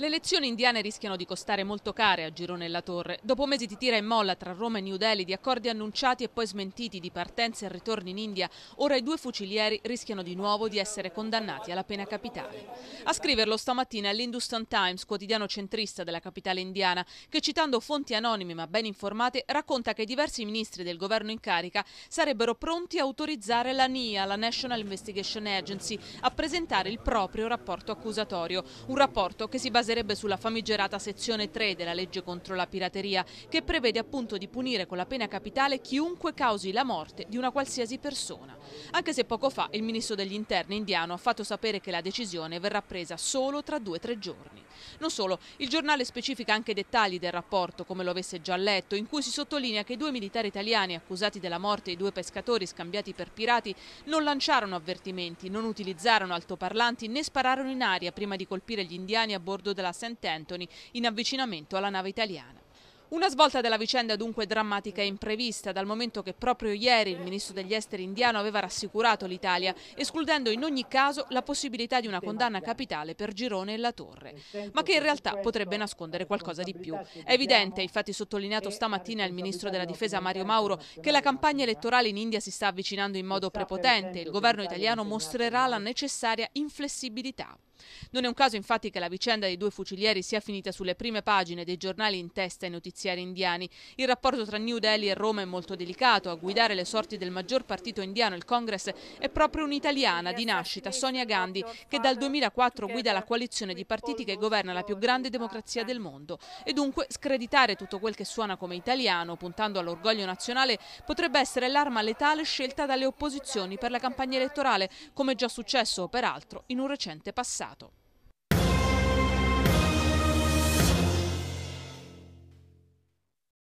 Le elezioni indiane rischiano di costare molto care a Girone e La Torre. Dopo mesi di tira e molla tra Roma e New Delhi, di accordi annunciati e poi smentiti di partenze e ritorni in India, ora i due fucilieri rischiano di nuovo di essere condannati alla pena capitale. A scriverlo stamattina è l'Hindustan Times, quotidiano centrista della capitale indiana, che citando fonti anonime ma ben informate racconta che diversi ministri del governo in carica sarebbero pronti a autorizzare la NIA, la National Investigation Agency, a presentare il proprio rapporto accusatorio, un rapporto che si basa baserebbe sulla famigerata sezione 3 della legge contro la pirateria, che prevede appunto di punire con la pena capitale chiunque causi la morte di una qualsiasi persona. Anche se poco fa il ministro degli interni indiano ha fatto sapere che la decisione verrà presa solo tra due o tre giorni. Non solo, il giornale specifica anche dettagli del rapporto, come lo avesse già letto, in cui si sottolinea che i due militari italiani accusati della morte dei due pescatori scambiati per pirati non lanciarono avvertimenti, non utilizzarono altoparlanti né spararono in aria prima di colpire gli indiani a bordo della. Anthony in avvicinamento alla nave italiana. Una svolta della vicenda dunque drammatica e imprevista, dal momento che proprio ieri il ministro degli esteri indiano aveva rassicurato l'Italia, escludendo in ogni caso la possibilità di una condanna capitale per Girone e La Torre, ma che in realtà potrebbe nascondere qualcosa di più. È evidente, infatti sottolineato stamattina il ministro della difesa Mario Mauro, che la campagna elettorale in India si sta avvicinando in modo prepotente il governo italiano mostrerà la necessaria inflessibilità. Non è un caso infatti che la vicenda dei due fucilieri sia finita sulle prime pagine dei giornali in testa ai notiziari indiani. Il rapporto tra New Delhi e Roma è molto delicato. A guidare le sorti del maggior partito indiano, il Congress, è proprio un'italiana di nascita, Sonia Gandhi, che dal 2004 guida la coalizione di partiti che governa la più grande democrazia del mondo. E dunque screditare tutto quel che suona come italiano, puntando all'orgoglio nazionale, potrebbe essere l'arma letale scelta dalle opposizioni per la campagna elettorale, come già successo peraltro in un recente passato mercato.